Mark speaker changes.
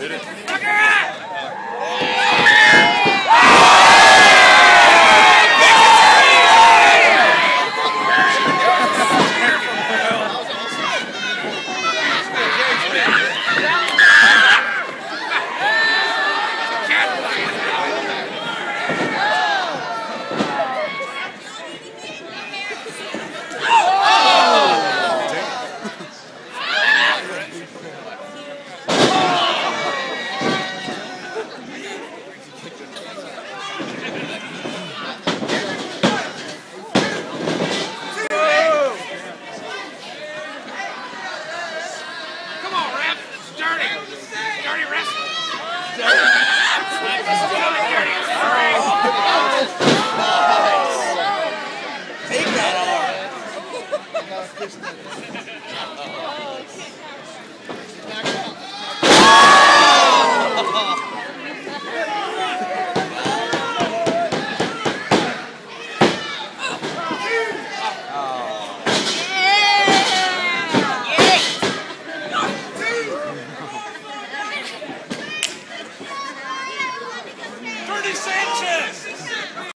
Speaker 1: Come dirty. Dirty wrestling.
Speaker 2: Take that arm. Sanchez!